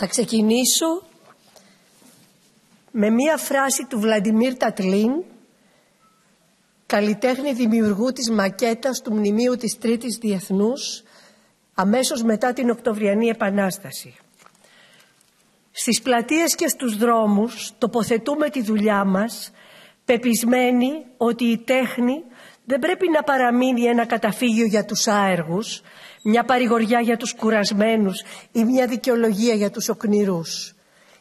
Θα ξεκινήσω με μία φράση του Βλαντιμίρ Τατλίν, καλλιτέχνη δημιουργού της μακέτας του Μνημείου της Τρίτης Διεθνούς, αμέσως μετά την Οκτωβριανή Επανάσταση. Στις πλατείες και στους δρόμους τοποθετούμε τη δουλειά μας, πεπισμένοι ότι η τέχνη δεν πρέπει να παραμείνει ένα καταφύγιο για τους άεργους, μια παρηγοριά για τους κουρασμένους ή μια δικαιολογία για τους οκνηρούς.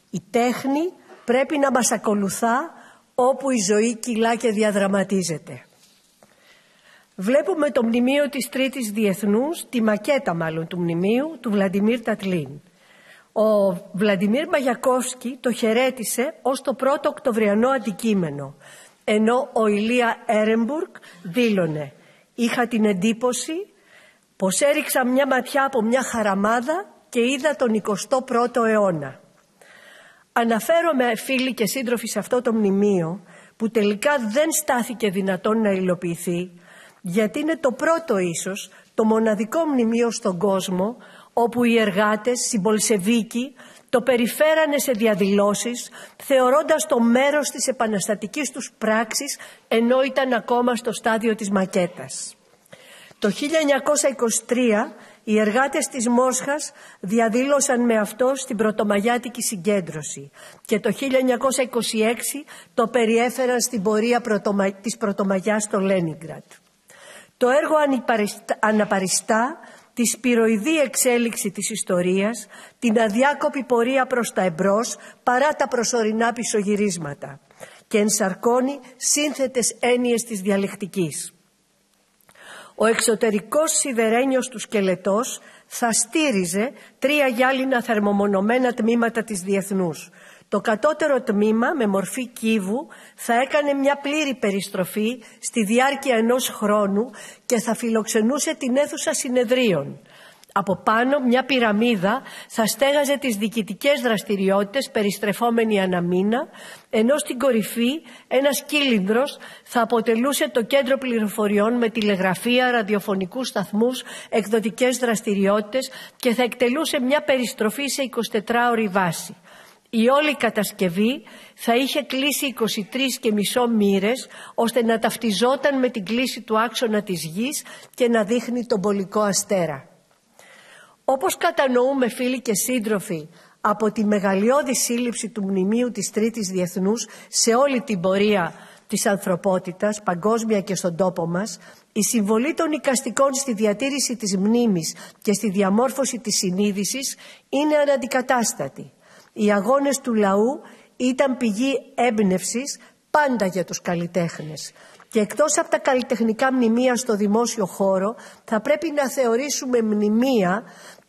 Η τέχνη πρέπει να μας ακολουθά όπου η ζωή κυλά και διαδραματίζεται. Βλέπουμε το μνημείο της Τρίτης Διεθνούς, τη μακέτα μάλλον του μνημείου, του Βλαντιμίρ Τατλίν. Ο Βλαντιμίρ Μαγιακόφσκι το χαιρέτησε ως το πρώτο οκτωβριανό αντικείμενο, ενώ ο Ηλία Έρεμπουργκ δήλωνε «Είχα την εντύπωση πως έριξα μια ματιά από μια χαραμάδα και είδα τον 21ο αιώνα». Αναφέρομαι φίλοι και σύντροφοι σε αυτό το μνημείο που τελικά δεν στάθηκε δυνατόν να υλοποιηθεί γιατί είναι το πρώτο ίσως, το μοναδικό μνημείο στον κόσμο όπου οι εργάτες, οι Μπολσεβίκοι το περιφέρανε σε διαδηλώσεις θεωρώντας το μέρος της επαναστατικής τους πράξης ενώ ήταν ακόμα στο στάδιο της μακέτας. Το 1923 οι εργάτες της Μόσχας διαδήλωσαν με αυτό στην Πρωτομαγιάτικη συγκέντρωση και το 1926 το περιέφεραν στην πορεία της Πρωτομαγιάς στο Λένιγκρατ. Το έργο αναπαριστά τη σπυροειδή εξέλιξη της ιστορίας, την αδιάκοπη πορεία προς τα εμπρός παρά τα προσωρινά πισωγυρίσματα και ενσαρκώνει σύνθετες έννοιες της διαλεκτικής. Ο εξωτερικός σιδερένιος του σκελετός θα στήριζε τρία γυάλινα θερμομονωμένα τμήματα της διεθνούς. Το κατώτερο τμήμα με μορφή κύβου θα έκανε μια πλήρη περιστροφή στη διάρκεια ενός χρόνου και θα φιλοξενούσε την αίθουσα συνεδρίων. Από πάνω μια πυραμίδα θα στέγαζε τις διοικητικές δραστηριότητες περιστρεφόμενη αναμήνα, ενώ στην κορυφή ένας κύλινδρος θα αποτελούσε το κέντρο πληροφοριών με τηλεγραφία, ραδιοφωνικούς σταθμούς, εκδοτικές δραστηριότητες και θα εκτελούσε μια περιστροφή σε 24 ώρη βάση. Η όλη κατασκευή θα είχε κλείσει 23 και μισό μοίρες ώστε να ταυτιζόταν με την κλίση του άξονα της γης και να δείχνει τον πολικό αστέρα. Όπως κατανοούμε φίλοι και σύντροφοι από τη μεγαλειώδη σύλληψη του μνημείου της Τρίτης Διεθνούς σε όλη την πορεία της ανθρωπότητας, παγκόσμια και στον τόπο μας, η συμβολή των οικαστικών στη διατήρηση της μνήμης και στη διαμόρφωση της συνείδησης είναι αναντικατάστατη. Οι αγώνες του λαού ήταν πηγή έμπνευσης πάντα για τους καλλιτέχνες. Και εκτός από τα καλλιτεχνικά μνημεία στο δημόσιο χώρο θα πρέπει να θεωρήσουμε μνημεία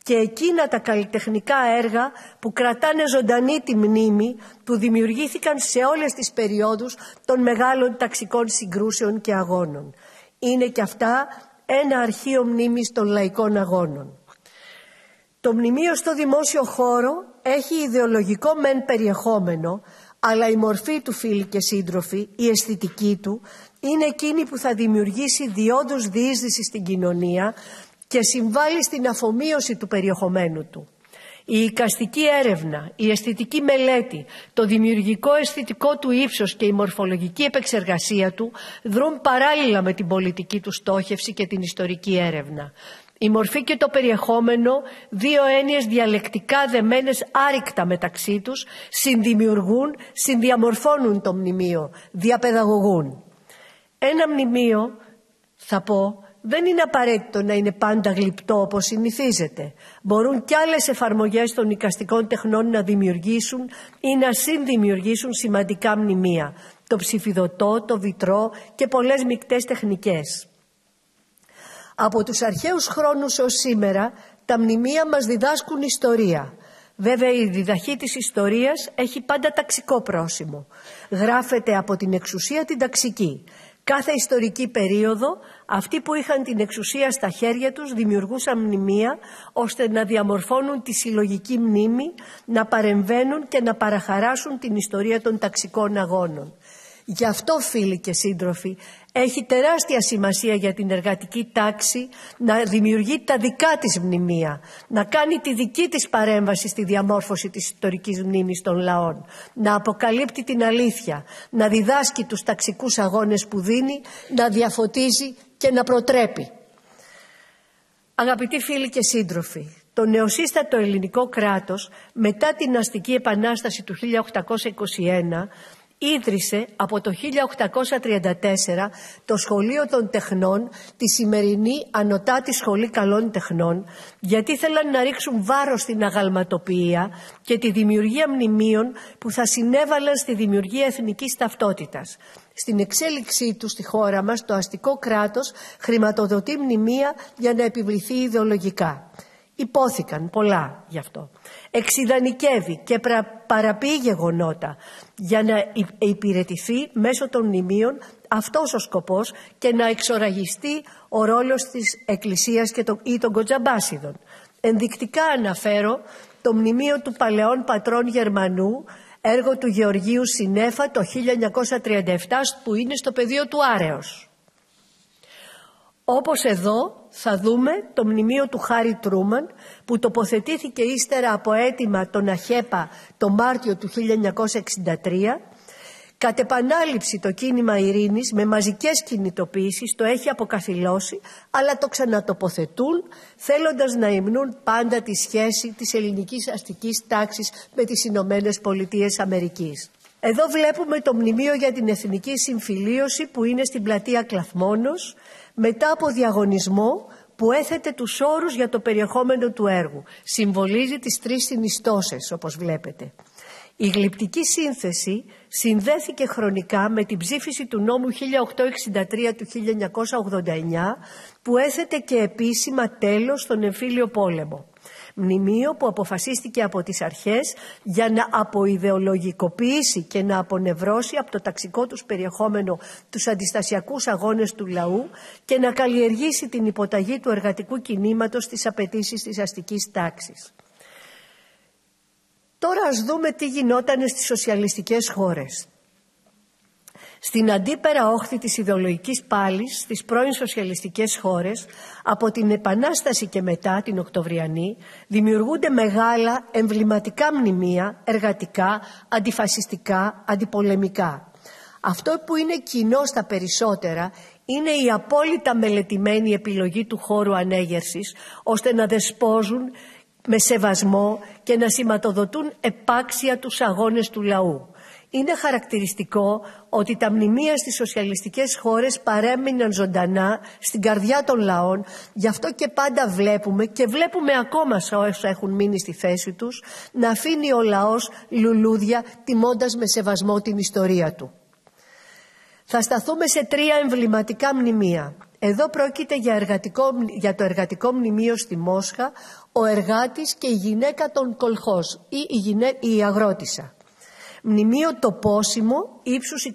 και εκείνα τα καλλιτεχνικά έργα που κρατάνε ζωντανή τη μνήμη που δημιουργήθηκαν σε όλες τις περιόδους των μεγάλων ταξικών συγκρούσεων και αγώνων. Είναι και αυτά ένα αρχείο μνήμης των λαϊκών αγώνων. Το μνημείο στο δημόσιο χώρο έχει ιδεολογικό μεν περιεχόμενο, αλλά η μορφή του φίλοι και σύντροφοι, η αισθητική του, είναι εκείνη που θα δημιουργήσει διόντως διείσδυσης στην κοινωνία και συμβάλλει στην αφομοίωση του περιεχομένου του. Η οικαστική έρευνα, η αισθητική μελέτη, το δημιουργικό αισθητικό του ύψος και η μορφολογική επεξεργασία του δρούν παράλληλα με την πολιτική του στόχευση και την ιστορική έρευνα. Η μορφή και το περιεχόμενο, δύο έννοιες διαλεκτικά δεμένες άρρηκτα μεταξύ τους, συνδημιουργούν, συνδιαμορφώνουν το μνημείο, διαπαιδαγωγούν. Ένα μνημείο, θα πω, δεν είναι απαραίτητο να είναι πάντα γλυπτό όπως συνηθίζεται. Μπορούν κι άλλες εφαρμογές των οικαστικών τεχνών να δημιουργήσουν ή να συνδημιουργήσουν σημαντικά μνημεία. Το ψηφιδωτό, το βιτρό και πολλές μικτές τεχνικές. Από τους αρχαίους χρόνους ως σήμερα τα μνημεία μας διδάσκουν ιστορία. Βέβαια η διδαχή της ιστορίας έχει πάντα ταξικό πρόσημο. Γράφεται από την εξουσία την ταξική. Κάθε ιστορική περίοδο αυτοί που είχαν την εξουσία στα χέρια τους δημιουργούσαν μνημεία ώστε να διαμορφώνουν τη συλλογική μνήμη, να παρεμβαίνουν και να παραχαράσουν την ιστορία των ταξικών αγώνων. Γι' αυτό φίλοι και σύντροφοι έχει τεράστια σημασία για την εργατική τάξη να δημιουργεί τα δικά της μνημεία, να κάνει τη δική της παρέμβαση στη διαμόρφωση της ιστορικής μνήμης των λαών, να αποκαλύπτει την αλήθεια, να διδάσκει τους ταξικούς αγώνες που δίνει, να διαφωτίζει και να προτρέπει. Αγαπητοί φίλοι και σύντροφοι, το νεοσύστατο ελληνικό κράτος μετά την αστική επανάσταση του 1821 ίδρυσε από το 1834 το Σχολείο των Τεχνών, τη σημερινή Ανωτάτη Σχολή Καλών Τεχνών, γιατί ήθελαν να ρίξουν βάρος στην αγαλματοποιία και τη δημιουργία μνημείων που θα συνέβαλαν στη δημιουργία εθνικής ταυτότητας. Στην εξέλιξή του στη χώρα μας το αστικό κράτος χρηματοδοτεί μνημεία για να επιβληθεί ιδεολογικά. Υπόθηκαν πολλά γι' αυτό. Εξιδανικεύει και παραποιεί γεγονότα για να υπηρετηθεί μέσω των μνημείων αυτός ο σκοπός και να εξοραγιστεί ο ρόλος της Εκκλησίας και το, ή των Κοτζαμπάσιδων. Ενδεικτικά αναφέρω το μνημείο του παλαιών πατρών Γερμανού έργο του Γεωργίου Συνέφα το 1937 που είναι στο πεδίο του Άρεος. Όπως εδώ θα δούμε το μνημείο του Χάρη Τρούμαν που τοποθετήθηκε ύστερα από αίτημα τον Αχέπα το Μάρτιο του 1963 Κατ' επανάληψη το κίνημα ειρήνης με μαζικές κινητοποίησεις το έχει αποκαθιλώσει αλλά το ξανατοποθετούν θέλοντας να υμνούν πάντα τη σχέση της ελληνικής αστικής τάξης με τις Ηνωμένες Πολιτείες Αμερικής. Εδώ βλέπουμε το μνημείο για την Εθνική Συμφιλίωση που είναι στην πλατεία Κλαθμόνος μετά από διαγωνισμό που έθετε τους όρους για το περιεχόμενο του έργου. Συμβολίζει τις τρεις συνιστώσεις όπως βλέπετε. Η γλυπτική σύνθεση συνδέθηκε χρονικά με την ψήφιση του νόμου 1863 του 1989 που έθετε και επίσημα τέλος στον εμφύλιο πόλεμο. Μνημείο που αποφασίστηκε από τις αρχές για να αποειδεολογικοποιήσει και να απονευρώσει από το ταξικό τους περιεχόμενο τους αντιστασιακούς αγώνες του λαού και να καλλιεργήσει την υποταγή του εργατικού κινήματος στις απαιτήσεις της αστικής τάξης. Τώρα ας δούμε τι γινόταν στις σοσιαλιστικές χώρες. Στην αντίπερα όχθη της ιδεολογικής πάλης στις πρώην σοσιαλιστικές χώρες από την Επανάσταση και μετά την Οκτωβριανή δημιουργούνται μεγάλα εμβληματικά μνημεία εργατικά, αντιφασιστικά, αντιπολεμικά. Αυτό που είναι κοινό στα περισσότερα είναι η απόλυτα μελετημένη επιλογή του χώρου ανέγερσης ώστε να δεσπόζουν με σεβασμό και να σηματοδοτούν επάξια τους αγώνες του λαού. Είναι χαρακτηριστικό ότι τα μνημεία στις σοσιαλιστικές χώρες παρέμειναν ζωντανά στην καρδιά των λαών γι' αυτό και πάντα βλέπουμε και βλέπουμε ακόμα σε όσα έχουν μείνει στη θέση τους να αφήνει ο λαός λουλούδια τιμώντας με σεβασμό την ιστορία του. Θα σταθούμε σε τρία εμβληματικά μνημεία. Εδώ πρόκειται για, εργατικό, για το εργατικό μνημείο στη Μόσχα, ο εργάτης και η γυναίκα των κολχός ή η, γυναί, η αγρότησα. Μνημείο τοπόσιμο ύψους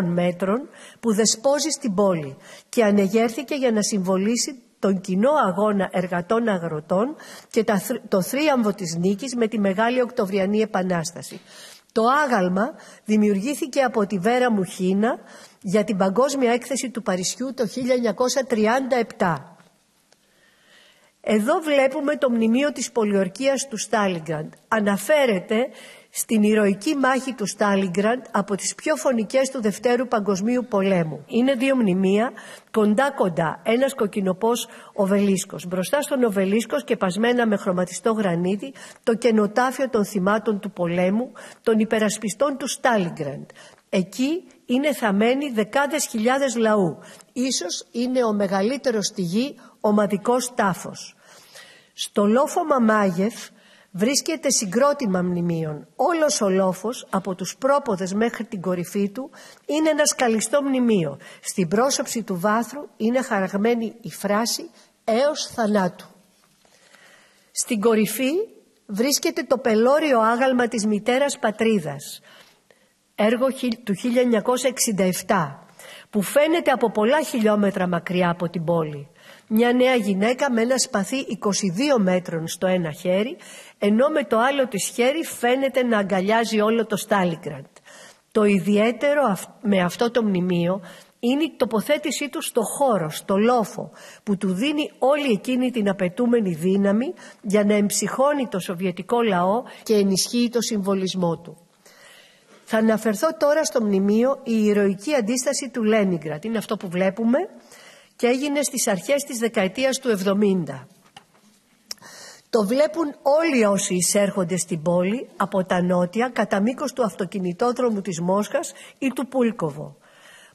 24 μέτρων που δεσπόζει στην πόλη και ανεγέρθηκε για να συμβολήσει τον κοινό αγώνα εργατών αγροτών και το θρίαμβο της νίκης με τη Μεγάλη Οκτωβριανή Επανάσταση. Το άγαλμα δημιουργήθηκε από τη Βέρα Μουχίνα για την Παγκόσμια Έκθεση του Παρισιού το 1937. Εδώ βλέπουμε το μνημείο της πολιορκίας του Στάλιγκραντ. Αναφέρεται στην ηρωική μάχη του Στάλιγκραντ από τις πιο φωνικές του Δευτέρου Παγκοσμίου Πολέμου. Είναι δύο μνημεία κοντά κοντά, ένας κοκκινοπός οβελίσκος. Μπροστά στον οβελίσκος και πασμένα με χρωματιστό γρανίτι το κενοτάφιο των θυμάτων του πολέμου, των υπερασπιστών του Στάλιγκραντ. Εκεί είναι θαμένοι δεκάδες χιλιάδες λαού. Ίσως είναι ο μεγαλύτερος στη γη ομαδικός τάφος. Στο λόφο Μαμάγεφ βρίσκεται συγκρότημα μνημείων. Όλος ο λόφος από τους πρόποδες μέχρι την κορυφή του είναι ένας σκαλιστό μνημείο. Στην πρόσωψη του βάθρου είναι χαραγμένη η φράση έως θανάτου. Στην κορυφή βρίσκεται το πελώριο άγαλμα της μητέρας πατρίδας, έργο του 1967, που φαίνεται από πολλά χιλιόμετρα μακριά από την πόλη. Μια νέα γυναίκα με ένα σπαθί 22 μέτρων στο ένα χέρι, ενώ με το άλλο της χέρι φαίνεται να αγκαλιάζει όλο το Στάλιγκραντ. Το ιδιαίτερο με αυτό το μνημείο είναι η τοποθέτησή του στο χώρο, στο λόφο, που του δίνει όλη εκείνη την απαιτούμενη δύναμη για να εμψυχώνει το σοβιετικό λαό και ενισχύει το συμβολισμό του. Θα αναφερθώ τώρα στο μνημείο η ηρωική αντίσταση του Λένιγκρατ. Είναι αυτό που βλέπουμε και έγινε στις αρχές της δεκαετίας του 70. Το βλέπουν όλοι όσοι εισέρχονται στην πόλη από τα νότια κατά μήκος του αυτοκινητόδρομου της Μόσχας ή του Πούλκοβο.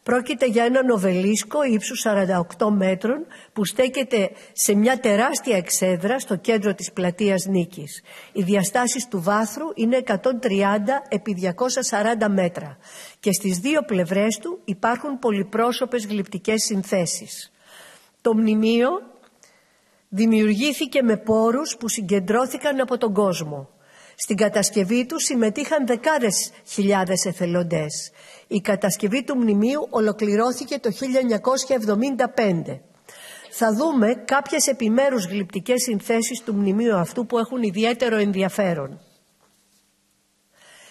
Πρόκειται για ένα νοβελίσκο ύψους 48 μέτρων που στέκεται σε μια τεράστια εξέδρα στο κέντρο της πλατείας Νίκης. Οι διαστάσεις του βάθρου είναι 130 επί 240 μέτρα και στις δύο πλευρές του υπάρχουν πολυπρόσωπες γλυπτικές συνθέσεις. Το μνημείο δημιουργήθηκε με πόρους που συγκεντρώθηκαν από τον κόσμο. Στην κατασκευή του συμμετείχαν δεκάδες χιλιάδες εθελοντές. Η κατασκευή του μνημείου ολοκληρώθηκε το 1975. Θα δούμε κάποιες επιμέρους γλυπτικές συνθέσεις του μνημείου αυτού που έχουν ιδιαίτερο ενδιαφέρον.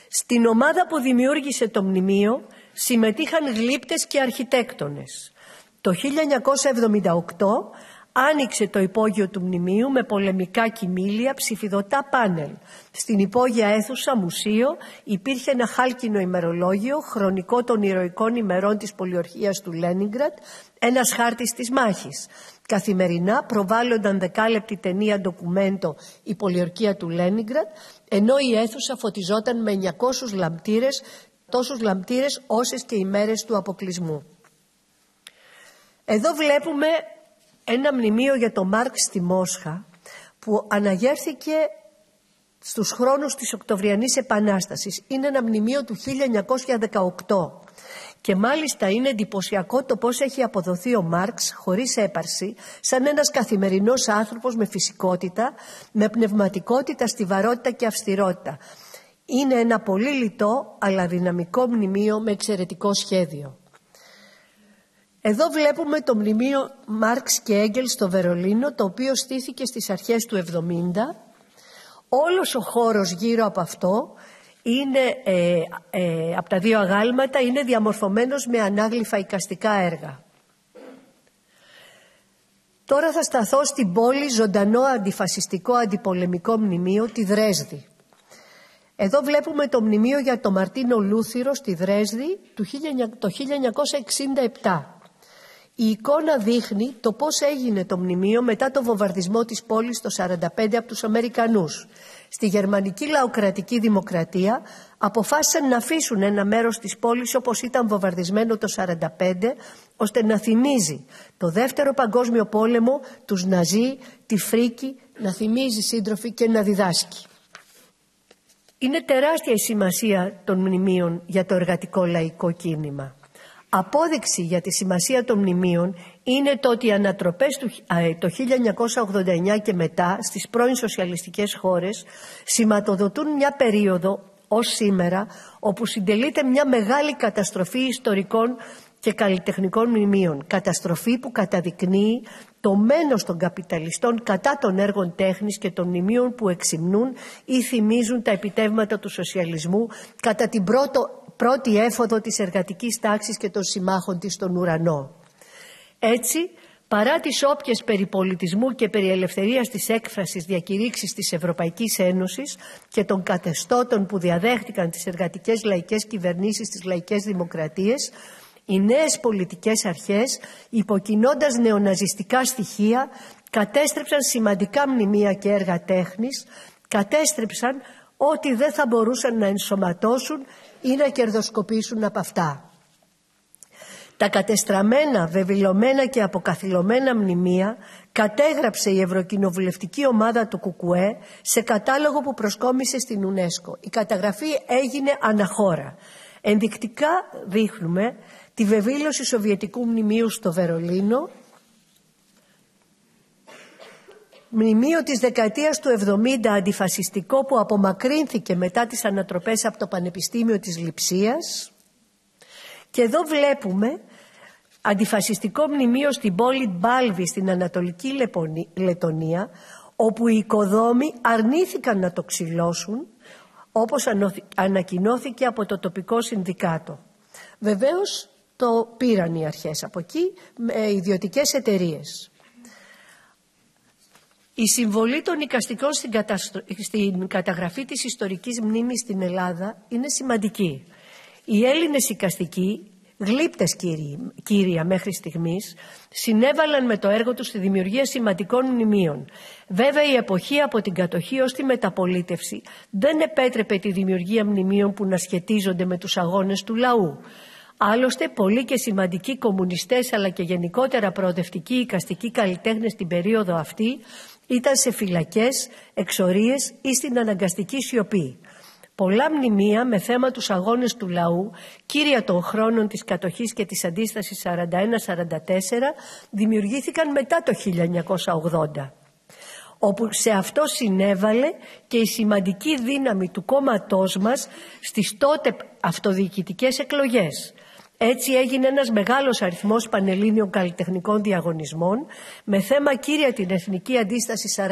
Στην ομάδα που δημιούργησε το μνημείο συμμετείχαν γλύπτες και αρχιτέκτονες. Το 1978 άνοιξε το υπόγειο του μνημείου με πολεμικά κοιμήλια, ψηφιδωτά πάνελ. Στην υπόγεια αίθουσα μουσείο υπήρχε ένα χάλκινο ημερολόγιο χρονικό των ηρωικών ημερών της πολιορχίας του Λένιγκρατ, ένας χάρτης της μάχης. Καθημερινά προβάλλονταν δεκάλεπτη ταινία ντοκουμέντο η πολιορκία του Λένιγκρατ, ενώ η αίθουσα φωτιζόταν με 900 λαμπτήρες, τόσους λαμπτήρες όσες και οι μέρες του αποκλεισμού. Εδώ βλέπουμε ένα μνημείο για το Μάρξ στη Μόσχα που αναγέρθηκε στους χρόνους της Οκτωβριανής Επανάστασης. Είναι ένα μνημείο του 1918 και μάλιστα είναι εντυπωσιακό το πώς έχει αποδοθεί ο Μάρξ χωρίς έπαρση σαν ένας καθημερινός άνθρωπος με φυσικότητα, με πνευματικότητα, στιβαρότητα και αυστηρότητα. Είναι ένα πολύ λιτό αλλά δυναμικό μνημείο με εξαιρετικό σχέδιο. Εδώ βλέπουμε το μνημείο Μάρξ και Έγκελ στο Βερολίνο το οποίο στήθηκε στις αρχές του 70. Όλος ο χώρος γύρω από αυτό είναι, ε, ε, από τα δύο αγάλματα είναι διαμορφωμένος με ανάγλυφα οικαστικά έργα. Τώρα θα σταθώ στην πόλη ζωντανό αντιφασιστικό αντιπολεμικό μνημείο τη Δρέσδη. Εδώ βλέπουμε το μνημείο για το Μαρτίνο Λούθυρο στη Δρέσδη το 1967. Η εικόνα δείχνει το πώς έγινε το μνημείο μετά το βομβαρδισμό της πόλης το 1945 από τους Αμερικανούς. Στη γερμανική λαοκρατική δημοκρατία αποφάσισαν να αφήσουν ένα μέρος της πόλης όπως ήταν βομβαρδισμένο το 1945 ώστε να θυμίζει το δεύτερο παγκόσμιο πόλεμο, τους Ναζί, τη φρίκη, να θυμίζει σύντροφοι και να διδάσκει. Είναι τεράστια η σημασία των μνημείων για το εργατικό λαϊκό κίνημα. Απόδειξη για τη σημασία των μνημείων είναι το ότι οι ανατροπές του, το 1989 και μετά στις πρώην σοσιαλιστικές χώρες σηματοδοτούν μια περίοδο ως σήμερα όπου συντελείται μια μεγάλη καταστροφή ιστορικών και καλλιτεχνικών μνημείων. Καταστροφή που καταδεικνύει το μένος των καπιταλιστών κατά των έργων τέχνης και των μνημείων που εξυμνούν ή θυμίζουν τα επιτεύγματα του σοσιαλισμού κατά την πρώτο πρώτη έφοδο της εργατικής τάξης και των συμμάχων της στον ουρανό. Έτσι, παρά τις όποιες περί πολιτισμού και περί ελευθερίας της έκφρασης διακηρύξεις της Ευρωπαϊκής Ένωσης και των κατεστώτων που διαδέχτηκαν τις εργατικές λαϊκές κυβερνήσεις στις λαϊκές δημοκρατίες, οι νέες πολιτικές αρχές, υποκινώντας νεοναζιστικά στοιχεία, κατέστρεψαν σημαντικά μνημεία και έργα τέχνης, κατέστρεψαν ό,τι δεν θα μπορούσαν να ενσωματώσουν ή να κερδοσκοπήσουν από αυτά. Τα κατεστραμμένα, βεβηλωμένα και αποκαθιλωμένα μνημεία κατέγραψε η Ευρωκοινοβουλευτική ομάδα του ΚΚΕ σε κατάλογο που προσκόμισε στην UNESCO. Η καταγραφή έγινε αναχώρα. Ενδεικτικά δείχνουμε τη βεβήλωση Σοβιετικού μνημείου στο Βερολίνο Μνημείο της δεκαετίας του 70 αντιφασιστικό που απομακρύνθηκε μετά τις ανατροπές από το Πανεπιστήμιο της Λιψίας και εδώ βλέπουμε αντιφασιστικό μνημείο στην πόλη Μπάλβη στην Ανατολική Λετωνία όπου οι οικοδόμοι αρνήθηκαν να το ξυλώσουν όπως ανακοινώθηκε από το τοπικό συνδικάτο. Βεβαίως το πήραν οι αρχές από εκεί με ιδιωτικές εταιρείες. Η συμβολή των οικαστικών στην, καταγραφή της ιστορικής μνήμης στην Ελλάδα είναι σημαντική. Οι Έλληνες οικαστικοί, γλύπτες κύρια μέχρι στιγμής, συνέβαλαν με το έργο τους στη δημιουργία σημαντικών μνημείων. Βέβαια η εποχή από την κατοχή ως τη μεταπολίτευση δεν επέτρεπε τη δημιουργία μνημείων που να σχετίζονται με τους αγώνες του λαού. Άλλωστε, πολλοί και σημαντικοί κομμουνιστές αλλά και γενικότερα προοδευτικοί οικαστικοί καλλιτέχνες την περίοδο αυτή ήταν σε φυλακές, εξορίες ή στην αναγκαστική σιωπή. Πολλά μνημεία με θέμα τους αγώνες του λαού, κύρια των χρόνων της κατοχής και της αντίστασης 41-44, δημιουργήθηκαν μετά το 1980 όπου σε αυτό συνέβαλε και η σημαντική δύναμη του κόμματός μας στις τότε αυτοδιοικητικές εκλογές. Έτσι έγινε ένας μεγάλος αριθμός πανελλήνιων καλλιτεχνικών διαγωνισμών με θέμα κύρια την Εθνική Αντίσταση 41-44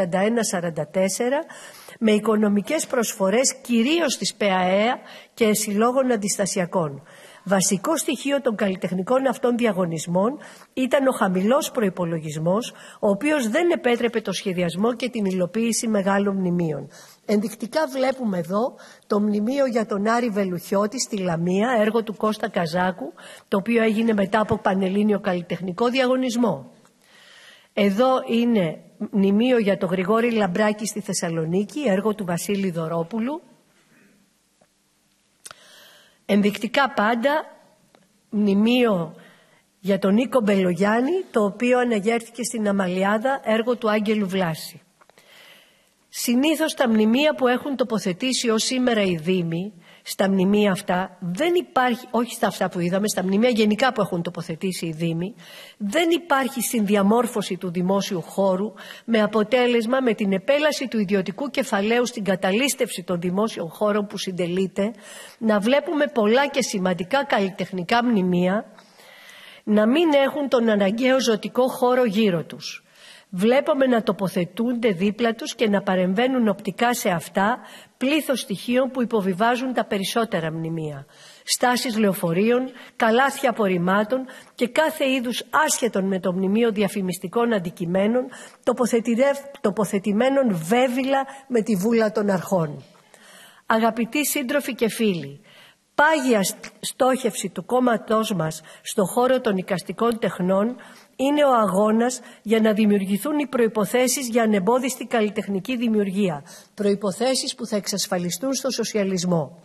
με οικονομικές προσφορές κυρίως της ΠΑΕΑ και συλλόγων αντιστασιακών. Βασικό στοιχείο των καλλιτεχνικών αυτών διαγωνισμών ήταν ο χαμηλός προϋπολογισμός, ο οποίος δεν επέτρεπε το σχεδιασμό και την υλοποίηση μεγάλων μνημείων. Ενδεικτικά βλέπουμε εδώ το μνημείο για τον Άρη Βελουχιώτη στη Λαμία, έργο του Κώστα Καζάκου, το οποίο έγινε μετά από πανελλήνιο καλλιτεχνικό διαγωνισμό. Εδώ είναι μνημείο για τον Γρηγόρη Λαμπράκη στη Θεσσαλονίκη, έργο του Βασίλη Δωρόπουλου. Ενδεικτικά πάντα μνημείο για τον Νίκο Μπελογιάννη, το οποίο αναγέρθηκε στην Αμαλιάδα, έργο του Άγγελου Βλάση. Συνήθως τα μνημεία που έχουν τοποθετήσει ως σήμερα οι Δήμοι, στα μνημεία αυτά δεν υπάρχει, όχι στα αυτά που είδαμε, στα μνημεία γενικά που έχουν τοποθετήσει οι Δήμοι, δεν υπάρχει συνδιαμόρφωση του δημόσιου χώρου με αποτέλεσμα με την επέλαση του ιδιωτικού κεφαλαίου στην καταλήστευση των δημόσιων χώρων που συντελείται να βλέπουμε πολλά και σημαντικά καλλιτεχνικά μνημεία να μην έχουν τον αναγκαίο ζωτικό χώρο γύρω τους βλέπουμε να τοποθετούνται δίπλα τους και να παρεμβαίνουν οπτικά σε αυτά πλήθος στοιχείων που υποβιβάζουν τα περισσότερα μνημεία. Στάσεις λεωφορείων, καλάθια απορριμμάτων και κάθε είδους άσχετων με το μνημείο διαφημιστικών αντικειμένων τοποθετημένων βέβηλα με τη βούλα των αρχών. Αγαπητοί σύντροφοι και φίλοι, πάγια στόχευση του κόμματός μας στο χώρο των οικαστικών τεχνών είναι ο αγώνας για να δημιουργηθούν οι προϋποθέσεις για ανεμπόδιστη καλλιτεχνική δημιουργία. Προϋποθέσεις που θα εξασφαλιστούν στο σοσιαλισμό.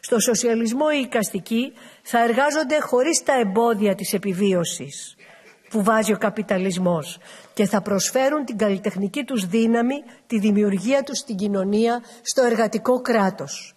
Στο σοσιαλισμό οι οικαστικοί θα εργάζονται χωρίς τα εμπόδια της επιβίωσης που βάζει ο καπιταλισμός και θα προσφέρουν την καλλιτεχνική τους δύναμη, τη δημιουργία τους στην κοινωνία, στο εργατικό κράτος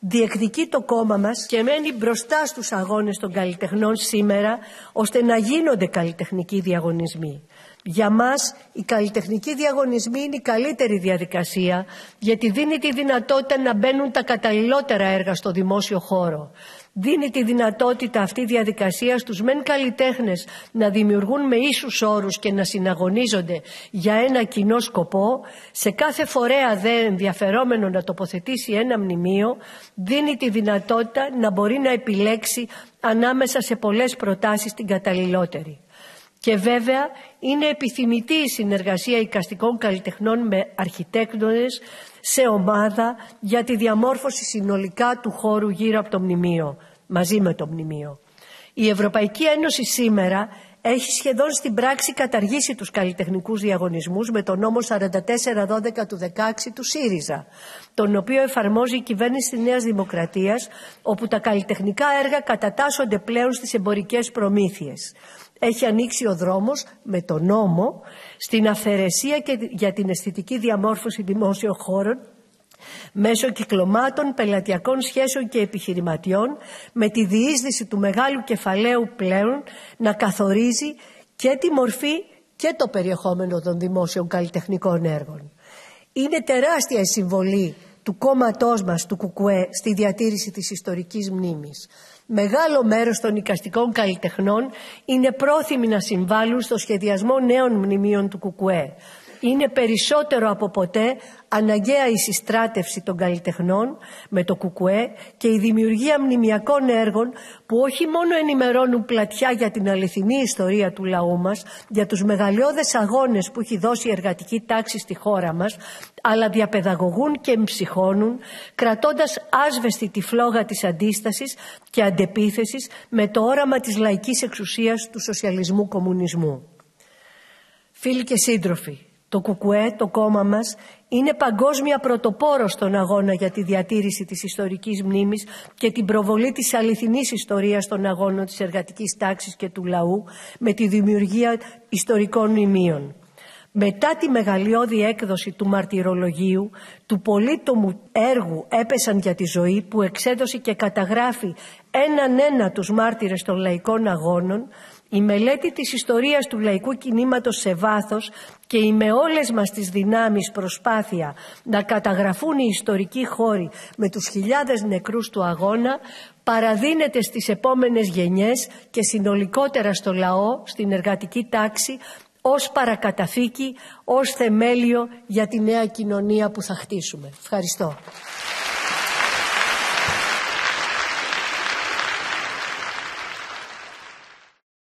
διεκδικεί το κόμμα μας και μένει μπροστά στους αγώνες των καλλιτεχνών σήμερα ώστε να γίνονται καλλιτεχνικοί διαγωνισμοί. Για μας οι καλλιτεχνικοί διαγωνισμοί είναι η καλύτερη διαδικασία γιατί δίνει τη δυνατότητα να μπαίνουν τα καταλληλότερα έργα στο δημόσιο χώρο δίνει τη δυνατότητα αυτή η διαδικασία στους μεν καλλιτέχνες να δημιουργούν με ίσους όρους και να συναγωνίζονται για ένα κοινό σκοπό, σε κάθε φορέα δε ενδιαφερόμενο να τοποθετήσει ένα μνημείο, δίνει τη δυνατότητα να μπορεί να επιλέξει ανάμεσα σε πολλές προτάσεις την καταλληλότερη. Και βέβαια είναι επιθυμητή η συνεργασία οικαστικών καλλιτεχνών με αρχιτέκτονες σε ομάδα για τη διαμόρφωση συνολικά του χώρου γύρω από το μνημείο, μαζί με το μνημείο. Η Ευρωπαϊκή Ένωση σήμερα έχει σχεδόν στην πράξη καταργήσει τους καλλιτεχνικούς διαγωνισμούς με τον νόμο 4412 του 16 του ΣΥΡΙΖΑ, τον οποίο εφαρμόζει η κυβέρνηση της Νέας Δημοκρατίας, όπου τα καλλιτεχνικά έργα κατατάσσονται πλέον στις εμπορικές προμήθειες. Έχει ανοίξει ο δρόμος με τον νόμο στην αυθαιρεσία και για την αισθητική διαμόρφωση δημόσιων χώρων μέσω κυκλωμάτων, πελατειακών σχέσεων και επιχειρηματιών με τη διείσδυση του μεγάλου κεφαλαίου πλέον να καθορίζει και τη μορφή και το περιεχόμενο των δημόσιων καλλιτεχνικών έργων. Είναι τεράστια η συμβολή του κόμματός μας, του ΚΚΕ, στη διατήρηση της ιστορικής μνήμης. Μεγάλο μέρος των οικαστικών καλλιτεχνών είναι πρόθυμοι να συμβάλλουν στο σχεδιασμό νέων μνημείων του ΚΚΕ. Είναι περισσότερο από ποτέ αναγκαία η συστράτευση των καλλιτεχνών με το κουκουέ και η δημιουργία μνημιακών έργων που όχι μόνο ενημερώνουν πλατιά για την αληθινή ιστορία του λαού μας, για τους μεγαλειώδες αγώνες που έχει δώσει η εργατική τάξη στη χώρα μας, αλλά διαπαιδαγωγούν και εμψυχώνουν, κρατώντας άσβεστη τη φλόγα της αντίστασης και αντεπίθεσης με το όραμα της λαϊκής εξουσίας του σοσιαλισμού κομμουνισμού. Φίλοι και σύντροφοι, το ΚΚΕ, το κόμμα μας, είναι παγκόσμια πρωτοπόρο στον αγώνα για τη διατήρηση της ιστορικής μνήμης και την προβολή της αληθινής ιστορίας των αγώνων της εργατικής τάξης και του λαού με τη δημιουργία ιστορικών μνημείων. Μετά τη μεγαλειώδη έκδοση του μαρτυρολογίου, του πολύτομου έργου «Έπεσαν για τη ζωή» που εξέδωσε και καταγράφει έναν ένα τους μάρτυρες των λαϊκών αγώνων, η μελέτη της ιστορίας του λαϊκού κινήματος σε βάθος και η με όλες μας τις δυνάμεις προσπάθεια να καταγραφούν οι ιστορικοί χώροι με τους χιλιάδες νεκρούς του αγώνα παραδίνεται στις επόμενες γενιές και συνολικότερα στο λαό, στην εργατική τάξη ως παρακαταθήκη, ως θεμέλιο για τη νέα κοινωνία που θα χτίσουμε. Ευχαριστώ.